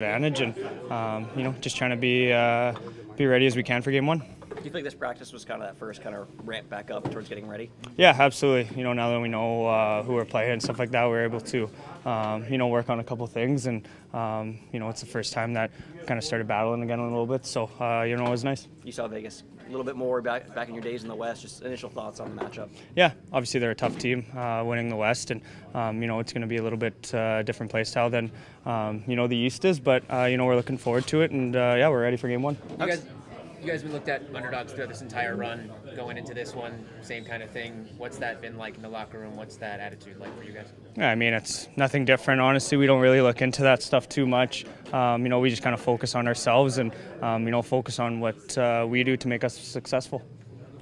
advantage, and um, you know, just trying to be uh, be ready as we can for game one. Do you think this practice was kind of that first kind of ramp back up towards getting ready? Yeah, absolutely. You know, now that we know uh, who we're playing and stuff like that, we're able to, um, you know, work on a couple things, and um, you know, it's the first time that kind of started battling again a little bit. So, uh, you know, it was nice. You saw Vegas a little bit more back, back in your days in the West. Just initial thoughts on the matchup? Yeah, obviously they're a tough team, uh, winning the West, and um, you know it's going to be a little bit uh, different play style than um, you know the East is. But uh, you know we're looking forward to it, and uh, yeah, we're ready for game one. You guys, have looked at underdogs throughout this entire run. Going into this one, same kind of thing. What's that been like in the locker room? What's that attitude like for you guys? Yeah, I mean it's nothing different. Honestly, we don't really look into that stuff too much. Um, you know, we just kind of focus on ourselves and um, you know focus on what uh, we do to make us successful.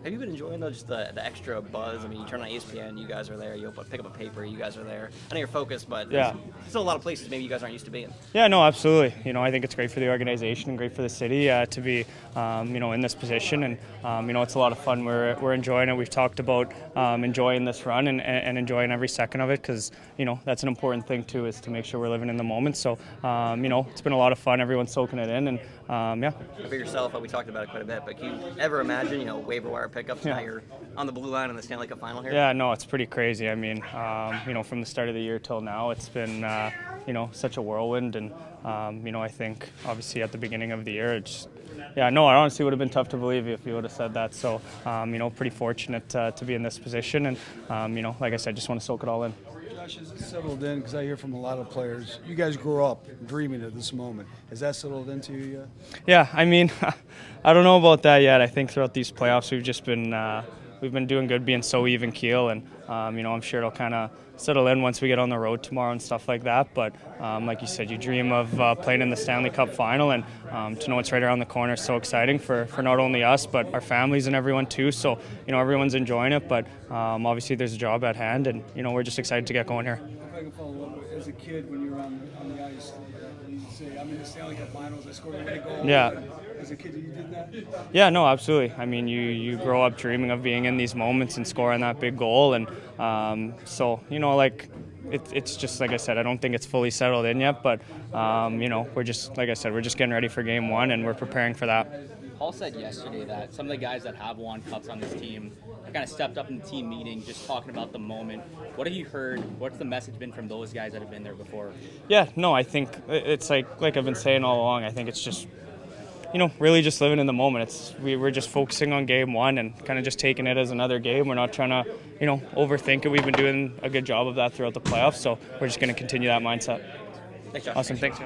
Have you been enjoying though just the, the extra buzz? I mean, you turn on ESPN, you guys are there. You pick up a paper, you guys are there. I know you're focused, but yeah. still a lot of places maybe you guys aren't used to being. Yeah, no, absolutely. You know, I think it's great for the organization and great for the city uh, to be, um, you know, in this position. And um, you know, it's a lot of fun. We're, we're enjoying it. We've talked about um, enjoying this run and, and enjoying every second of it because you know that's an important thing too, is to make sure we're living in the moment. So um, you know, it's been a lot of fun. Everyone's soaking it in, and um, yeah. For yourself, we talked about it quite a bit, but can you ever imagine, you know, waiver wire pickups? Yeah. Now you're on the blue line in the Stanley Cup final here? Yeah, no, it's pretty crazy. I mean, um, you know, from the start of the year till now, it's been, uh, you know, such a whirlwind. And, um, you know, I think obviously at the beginning of the year, it's, yeah, no, it honestly would have been tough to believe if you would have said that. So, um, you know, pretty fortunate uh, to be in this position. And, um, you know, like I said, just want to soak it all in. Josh, has it settled in? Because I hear from a lot of players, you guys grew up dreaming of this moment. Has that settled into you yet? Yeah, I mean, I don't know about that yet. I think throughout these playoffs, we've just been. Uh, we've been doing good being so even keel, and um, you know I'm sure it'll kind of settle in once we get on the road tomorrow and stuff like that. But um, like you said, you dream of uh, playing in the Stanley Cup final, and um, to know it's right around the corner is so exciting for, for not only us but our families and everyone too. So you know everyone's enjoying it, but um, obviously there's a job at hand, and you know we're just excited to get going here. I can follow up, as a kid when you were on the, on the ice, you say, "I'm in the Stanley Cup Finals. I scored a winning goal." Yeah as a kid you did that? Yeah, no, absolutely. I mean, you you grow up dreaming of being in these moments and scoring that big goal, and um, so you know, like it, it's just like I said. I don't think it's fully settled in yet, but um, you know, we're just like I said, we're just getting ready for game one, and we're preparing for that. Paul said yesterday that some of the guys that have won cups on this team kind of stepped up in the team meeting, just talking about the moment. What have you heard? What's the message been from those guys that have been there before? Yeah, no, I think it's like like I've been saying all along. I think it's just you know, really just living in the moment. It's we, we're just focusing on game one and kind of just taking it as another game. We're not trying to, you know, overthink it. We've been doing a good job of that throughout the playoffs, so we're just going to continue that mindset. Thanks, Josh. Awesome. Thanks.